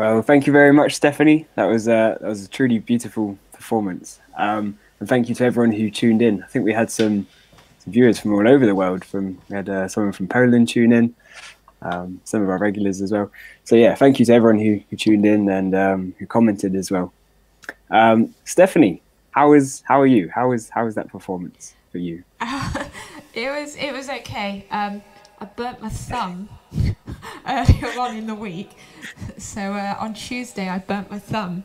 Well, thank you very much, Stephanie. That was uh, that was a truly beautiful performance. Um, and thank you to everyone who tuned in. I think we had some, some viewers from all over the world. From we had uh, someone from Poland tune in, um, some of our regulars as well. So yeah, thank you to everyone who, who tuned in and um, who commented as well. Um, Stephanie, how is how are you? How is how was that performance for you? it was it was okay. Um, I burnt my thumb earlier on in the week, so uh, on Tuesday I burnt my thumb,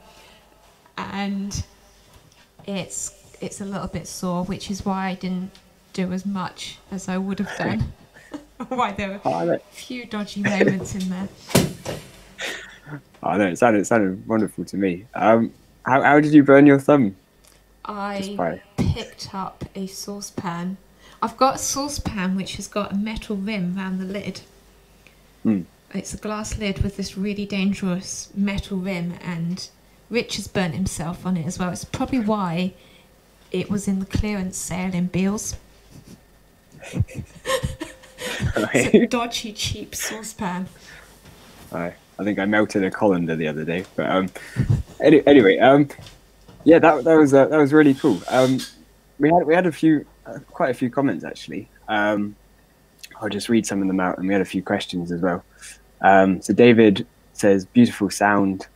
and it's it's a little bit sore, which is why I didn't do as much as I would have done. why there were Oh, a few dodgy moments in there. Oh know it sounded it sounded wonderful to me. Um, how how did you burn your thumb? I picked up a saucepan. I've got a saucepan which has got a metal rim around the lid. Hmm. It's a glass lid with this really dangerous metal rim, and Rich has burnt himself on it as well. It's probably why it was in the clearance sale in Beales. It's a dodgy, cheap saucepan. I, I think I melted a colander the other day. But um, any, anyway, um, yeah, that that was uh, that was really cool. Um, we had we had a few, uh, quite a few comments actually. Um, I'll just read some of them out, and we had a few questions as well. Um, so David says, "Beautiful sound,"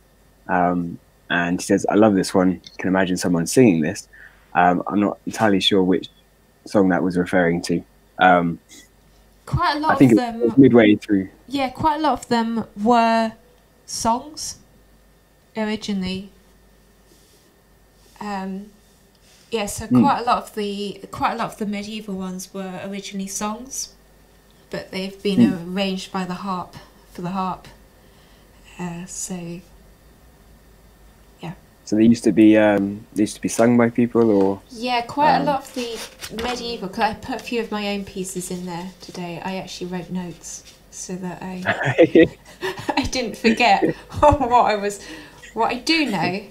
um, and he says, "I love this one. Can imagine someone singing this." Um, I'm not entirely sure which song that was referring to. Um, Quite a lot I think of it them was midway through. Yeah, quite a lot of them were songs originally. Um, yeah, so Hmm. quite a lot of the quite a lot of the medieval ones were originally songs, but they've been Hmm. arranged by the harp for the harp. Uh, so yeah. So they used to be um, they used to be sung by people, or yeah, quite Um, a lot of the medieval. Cause I put a few of my own pieces in there today. I actually wrote notes so that I I didn't forget what I was, what I do know,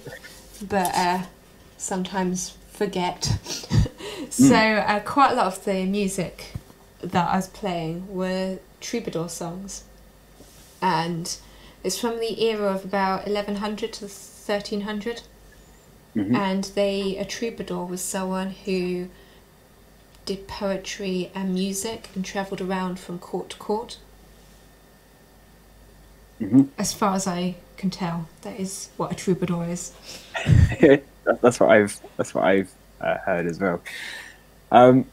but uh, sometimes forget. so uh, quite a lot of the music that I was playing were troubadour songs, and it's from the era of about eleven hundred to thirteen hundred, Mhm. and they a troubadour was someone who did poetry and music and travelled around from court to court Mhm. as far as I can tell, that is what a troubadour is. That's what I've that's what I've uh, heard as well. Um,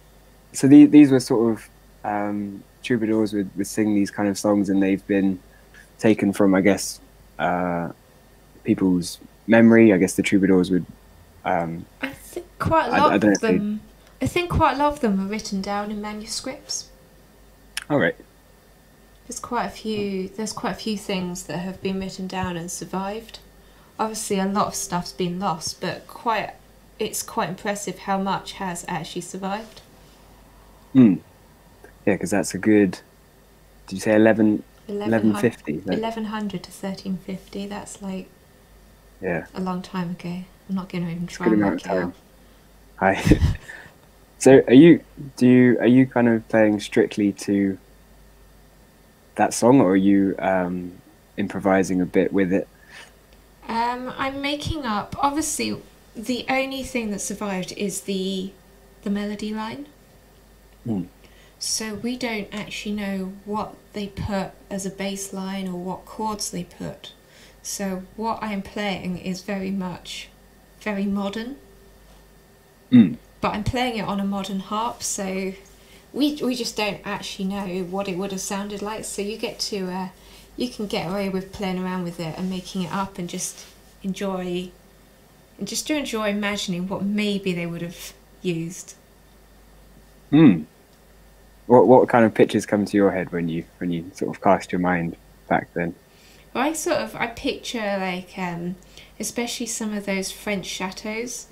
so the, these were sort of um, troubadours would, would sing these kind of songs, and they've been taken from, I guess, uh, people's memory. I guess the troubadours would. Um, I think quite a I- lot I don't of them. I think quite a lot of them were written down in manuscripts. all right. There's quite a few. There's quite a few things that have been written down and survived. Obviously, a lot of stuff's been lost, but quite. It's quite impressive how much has actually survived. Mm. Yeah, because that's a good. Did you say 11, 1150? 1100 to 1350. That's like Yeah. a long time ago. I'm not going to even try and work it. Hi. so are you do you are you kind of playing strictly to that song or are you um, improvising a bit with it? Um, I'm making up. Obviously, the only thing that survived is the the melody line. Hmm. So we don't actually know what they put as a bass line or what chords they put. So what I'm playing is very much very modern. Mm. But I'm playing it on a modern harp, so we we just don't actually know what it would have sounded like. So you get to uh, you can get away with playing around with it and making it up and just enjoy and just to enjoy imagining what maybe they would have used. Hmm. What what kind of pictures come to your head when you when you sort of cast your mind back then? Well, I sort of I picture like um, especially some of those French chateaus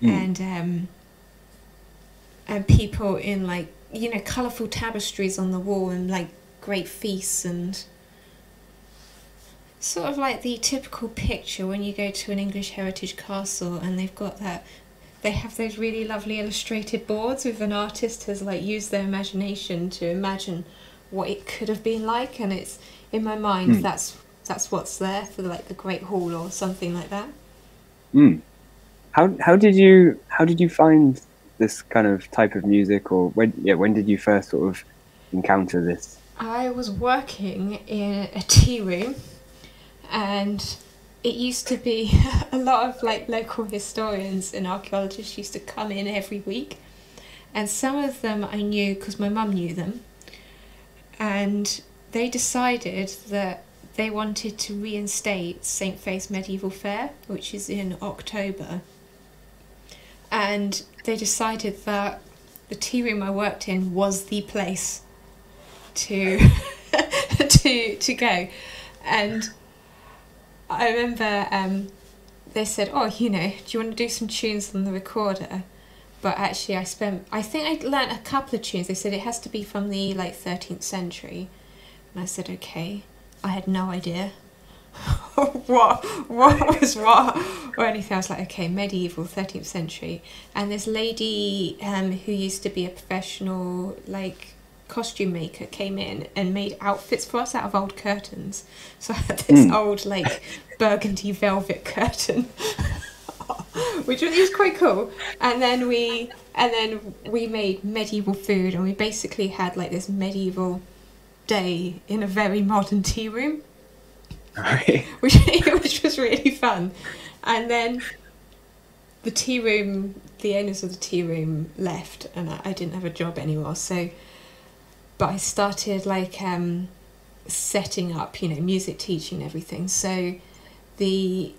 Mm. and um, and people in like you know colourful tapestries on the wall and like great feasts and sort of like the typical picture when you go to an English heritage castle and they've got that they have those really lovely illustrated boards with an artist has like used their imagination to imagine what it could have been like and it's in my mind Hmm. that's that's what's there for like the Great Hall or something like that. Hmm. How how did you how did you find this kind of type of music, or when yeah when did you first sort of encounter this? I was working in a tea room, and it used to be a lot of like local historians and archaeologists used to come in every week, and some of them I knew because my mum knew them, and they decided that they wanted to reinstate St Faith's Medieval Fair, which is in October. And they decided that the tea room I worked in was the place to to to go. And I remember um, they said, "Oh, you know, do you want to do some tunes on the recorder?" But actually, I spent. I think I learnt a couple of tunes. They said it has to be from the like thirteenth century, and I said, "Okay." I had no idea what what was what or anything. I was like, okay, medieval, thirteenth century, and this lady um, who used to be a professional like costume maker came in and made outfits for us out of old curtains. So I had this mm. old like burgundy velvet curtain. which was, was quite cool. And then we and then we made medieval food, and we basically had like this medieval day in a very modern tea room, right. which which was really fun. And then the tea room, the owners of the tea room left, and I, I didn't have a job anymore. So, but I started like um, setting up, you know, music teaching everything. So, the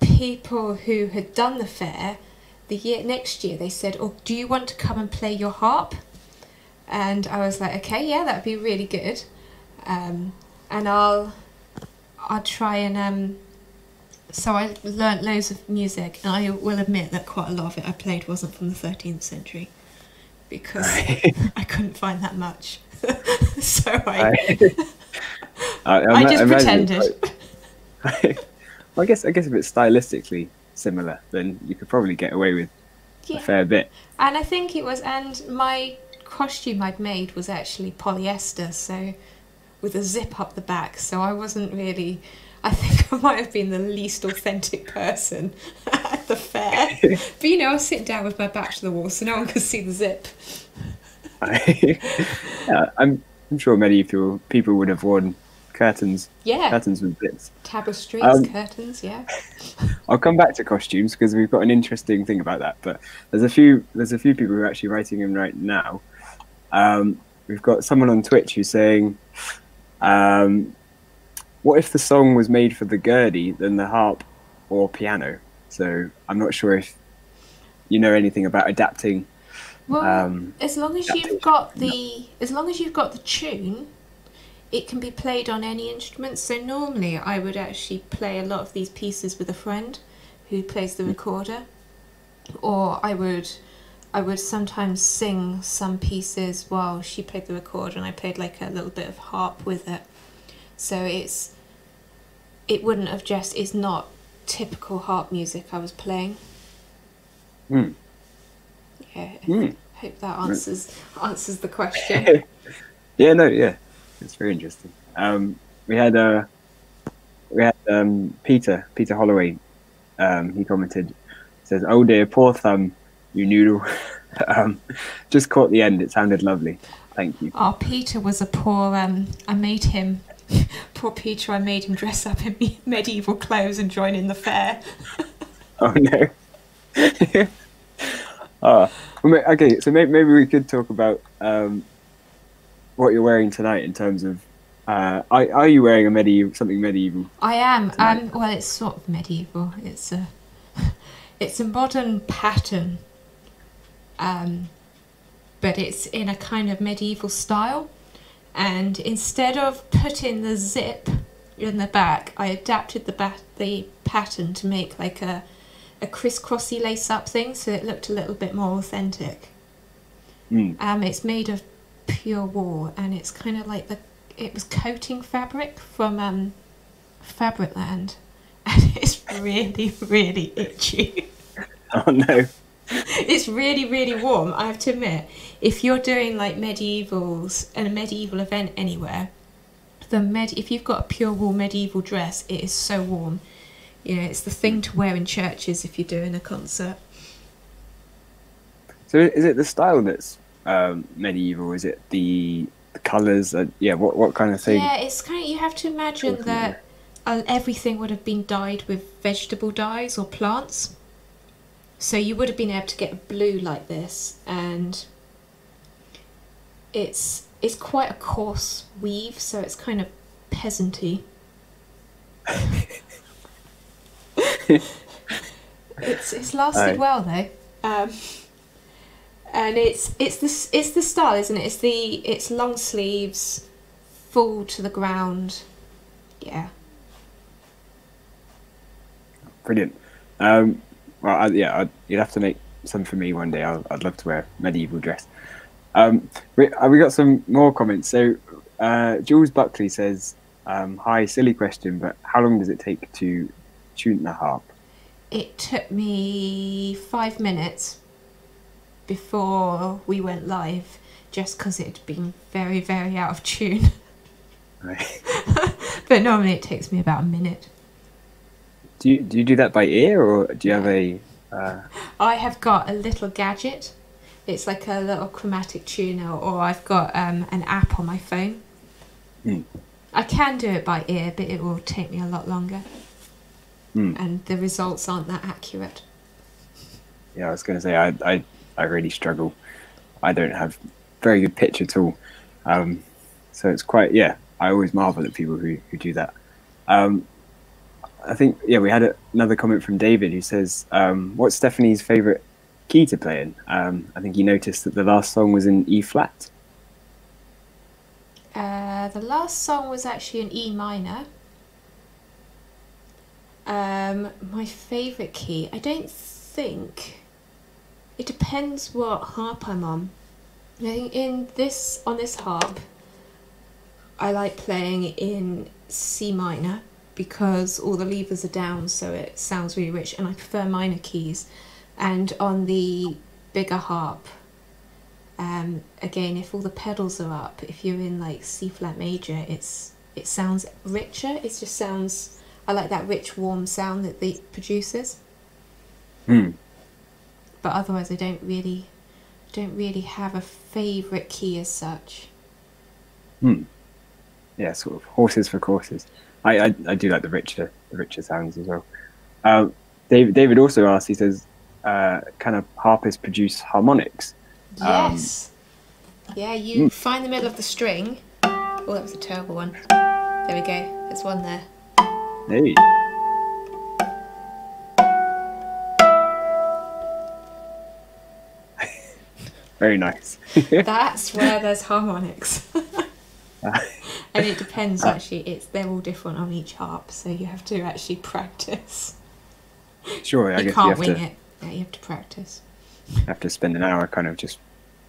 people who had done the fair the year next year they said oh do you want to come and play your harp and I was like, okay, yeah, that'd be really good. Um, and I'll I'll try and um, so I learnt loads of music, and I will admit that quite a lot of it I played wasn't from the 13th century because I couldn't find that much. so I, I, I just pretended. Quite, well, I guess I guess if it's stylistically similar, then you could probably get away with yeah. a fair bit. And I think it was, and my costume I'd made was actually polyester, so with a zip up the back. So I wasn't really. I think I might have been the least authentic person at the fair. but you know, I was sitting down with my back to the wall, so no one could see the zip. yeah, I'm, I'm sure many people people would have worn curtains. Yeah. Curtains with zips. Tapestries, um, curtains, yeah. I'll come back to costumes because we've got an interesting thing about that. But there's a few there's a few people who are actually writing in right now. Um, we've got someone on Twitch who's saying, um, "What if the song was made for the Gurdy than the harp or piano?" So I'm not sure if you know anything about adapting. Well, um, as long as you've got the as long as you've got the tune, it can be played on any instrument. So normally, I would actually play a lot of these pieces with a friend who plays the hmm. recorder, or I would I would sometimes sing some pieces while she played the recorder and I played like a little bit of harp with it. So it's it wouldn't have just it's not typical harp music I was playing. Mm. Yeah. Mm. Hope that answers answers the question. yeah, no, yeah. It's very interesting. Um, we had uh, we had um, Peter Peter Holloway. Um, he commented, says, "Oh dear, poor thumb you noodle. um, just caught the end. It sounded lovely. Thank you. Oh, Peter was a poor. Um, I made him. poor Peter. I made him dress up in medieval clothes and join in the fair. oh no. oh, okay. So maybe we could talk about um, what you're wearing tonight in terms of. Uh, are, are you wearing a medieval something medieval? I am. Um, well, it's sort of medieval. It's a it's a modern pattern um, but it's in a kind of medieval style. And instead of putting the zip in the back, I adapted the back the pattern to make like a a crisscrossy lace up thing, so it looked a little bit more authentic. Mm. Um, it's made of pure wool, and it's kind of like the it was coating fabric from um, Fabricland, and it's really really itchy. Oh no! it's really, really warm. I have to admit, if you're doing like medievals and a medieval event anywhere, the med if you've got a pure wool medieval dress, it is so warm. You know, it's the thing to wear in churches if you're doing a concert. So is it the style that's um, medieval? Is it the, the colours? Uh, yeah, what what kind of thing? Yeah, it's kind of you have to imagine that uh, everything would have been dyed with vegetable dyes or plants. So you would have been able to get a blue like this, and it's it's quite a coarse weave, so it's kind of peasanty. it's it's lasted Aye. well though, um, and it's it's the it's the style, isn't it? It's the it's long sleeves, full to the ground. Yeah, Brilliant. Um, well, I, yeah, I'd, you'd have to make some for me one day. I'll, I'd love to wear a medieval dress. Um, we, uh, we got some more comments. So uh, Jules Buckley says, um, "Hi, silly question, but how long does it take to tune the harp?" it took me five minutes before we went live, just because it had been very very out of tune. Right. but normally it takes me about a minute. Do you do you do that by ear or do you have a? Uh, I have got a little gadget. It's like a little chromatic tuner, or I've got um, an app on my phone. Hmm. I can do it by ear, but it will take me a lot longer, Hmm. and the results aren't that accurate. yeah, I was going to say I, I I really struggle. I don't have very good pitch at all. Um, so it's quite yeah. I always marvel at people who, who do that. Um, I think yeah, we had a, another comment from David who says, um, "What's Stephanie's favorite key to play in?" Um, I think he noticed that the last song was in E flat. Uh, the last song was actually an E minor. Um, my favourite key, I don't think. It depends what harp I'm on. I think in this on this harp, I like playing in C minor because all the levers are down, so it sounds really rich, and I prefer minor keys. And on the bigger harp, um, again, if all the pedals are up, if you're in like C flat major, it's it sounds richer. It just sounds. I like that rich, warm sound that it produces. Hmm. But otherwise, I don't really, don't really have a favourite key as such. Hmm. Yeah, sort of horses for courses. I, I, I do like the richer the richer sounds as well. Um, David David also asked. He says, uh, "Can a harpist produce harmonics?" Um, Yes. yeah, you find the middle of the string. Oh, that was a terrible one. There we go. There's one there. Hey. Very nice. That's where there's harmonics. and it depends actually. It's they're all different on each harp, so you have to actually practice. sure, I you guess can't you have wing to it. Yeah, you have to practice. You have to spend an hour kind of just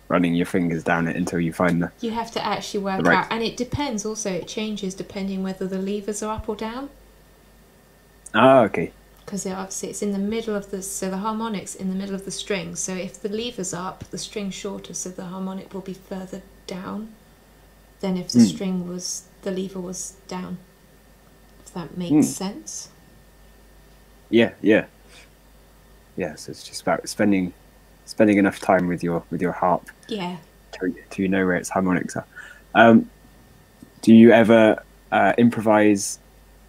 running your fingers down it until you find the. You have to actually work Right. out, and it depends. Also, it changes depending whether the levers are up or down. Ah, okay. because obviously it's in the middle of the so the harmonics in the middle of the string so if the lever's up the string's shorter so the harmonic will be further down than if the Hmm. string was the lever was down if that makes Hmm. sense Yeah, yeah. Yeah, so it's just about spending spending enough time with your with your harp yeah to, to know where its harmonics are. Um, do you ever uh, improvise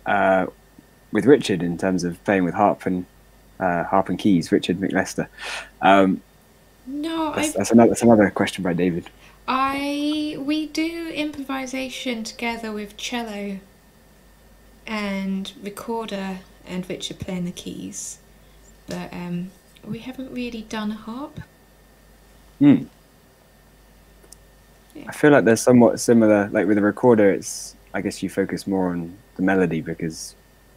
uh, with Richard in terms of playing with harp and uh, harp and keys? Richard McLester. Um, no that's, that's another that's another question by David. I we do improvisation together with cello and recorder and richard playing the keys but um we haven't really done a harp Hmm. I feel like they're somewhat similar. Like with a recorder, it's I guess you focus more on the melody because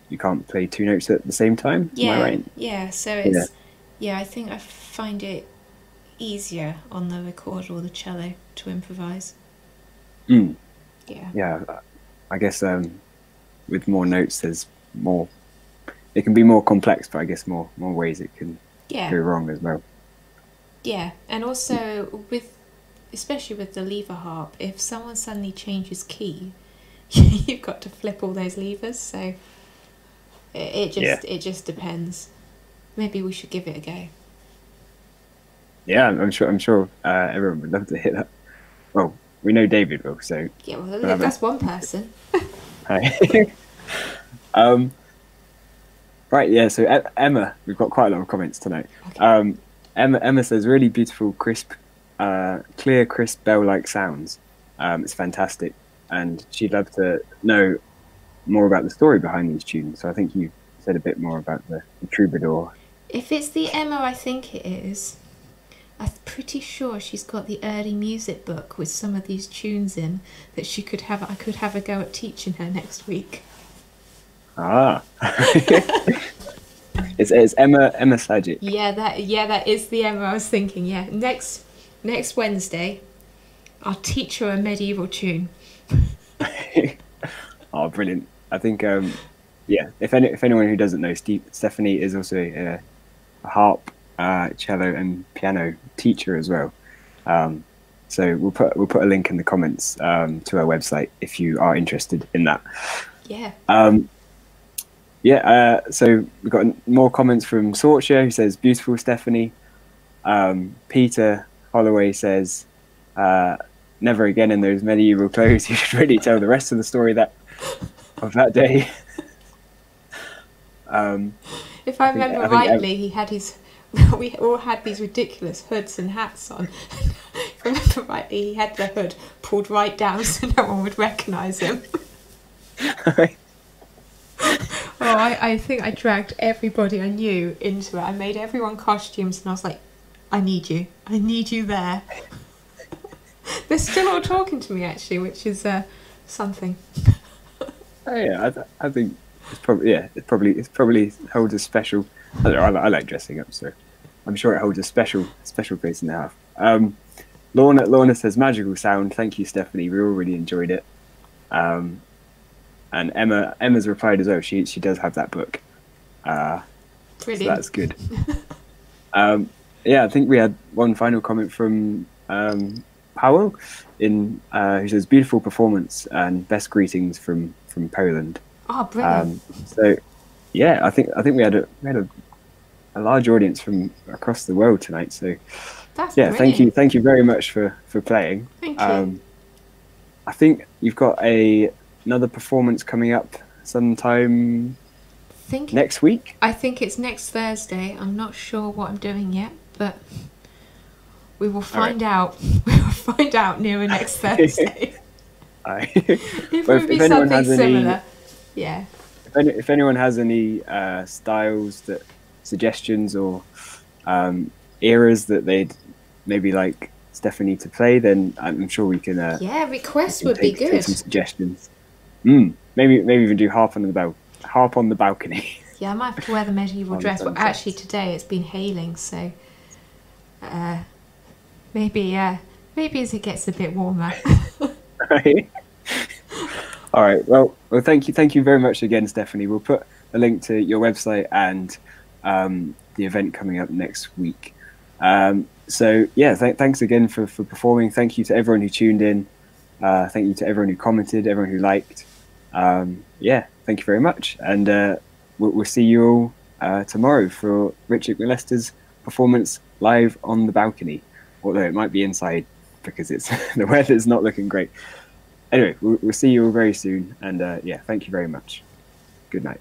you can't play two notes at the same time. Yeah, Am I right? yeah. So it's yeah. I think I find it easier on the recorder or the cello to improvise. Mm. Yeah, yeah, I guess um, with more notes, there's more. It can be more complex, but I guess more more ways it can yeah, go wrong as well. yeah. And also with, especially with the lever harp, if someone suddenly changes key, you've got to flip all those levers. So it, it just Yeah. it just depends. Maybe we should give it a go. Yeah, I'm I'm sure. I'm sure uh, everyone would love to hear that. Well, we know David will, so Yeah, well, that's one person. Hi. um, right, yeah. So E- Emma, we've got quite a lot of comments tonight. Okay. Um, Emma, Emma says really beautiful, crisp, uh, clear, crisp bell-like sounds. Um, it's fantastic, and she'd love to know more about the story behind these tunes. So I think you said a bit more about the, the troubadour. If it's the Emma I think it is, I'm pretty sure she's got the early music book with some of these tunes in that she could have. I could have a go at teaching her next week. Ah, it's, it's Emma Emma Sajic. Yeah, that yeah that is the Emma I was thinking. Yeah, next next Wednesday, I'll teach her a medieval tune. oh, brilliant! I think, um, yeah. If any, if anyone who doesn't know, Steve, Stephanie is also a, a harp, uh, cello, and piano teacher as well. Um, so we'll put we'll put a link in the comments um, to our website if you are interested in that. Yeah. Um, yeah. Uh, so we've got more comments from Sorcha who says, "Beautiful Stephanie." Um, Peter Holloway says, uh, "Never again in those medieval clothes." You should really tell the rest of the story that of that day. um, If I remember I think ev- rightly, he had his. We all had these ridiculous hoods and hats on. if I remember rightly, he had the hood pulled right down so no one would recognise him. Oh, I, I think I dragged everybody I knew into it. I made everyone costumes and I was like, I need you. I need you there. They're still all talking to me actually, which is uh, something. oh, yeah, I, I think it's probably yeah, it's probably it's probably holds a special. I don't know. I, I like dressing up, so I'm sure it holds a special special place in the house. Um, Lorna Lorna says magical sound. Thank you, Stephanie. We all really enjoyed it. Um, and Emma Emma's replied as well. She she does have that book. Uh, so that's good. um, yeah, I think we had one final comment from um, Powell in uh, who says beautiful performance and best greetings from from Poland. Oh, brilliant. Um, so yeah, I think I think we had a we had a, a large audience from across the world tonight. So that's yeah, brilliant. thank you, thank you very much for for playing. Thank you. Um, I think you've got a another performance coming up sometime think next week. I think it's next Thursday. I'm not sure what I'm doing yet, but we will find out. We will find out nearer next Thursday. I- if Well, it would be something has any- similar. Yeah. If, any, if anyone has any uh, styles that suggestions or um, eras that they'd maybe like Stephanie to play, then I'm sure we can. Uh, Yeah, requests would be take, take good. some suggestions. Mm, maybe maybe even do harp on the bal- harp on the balcony. Yeah, I might have to wear the medieval dress. Well, actually, today it's been hailing, so uh, maybe uh, maybe as it gets a bit warmer. Right. All right. Well, well, thank you, thank you very much again, Stephanie. We'll put a link to your website and um, the event coming up next week. Um, so yeah, th- thanks again for, for performing. Thank you to everyone who tuned in. Uh, thank you to everyone who commented, everyone who liked. Um, yeah, thank you very much, and uh, we'll, we'll see you all uh, tomorrow for Richard McLester's performance live on the balcony. Although it might be inside because it's the weather's not looking great. Anyway, we'll, we'll see you all very soon, and uh, yeah, thank you very much. Good night.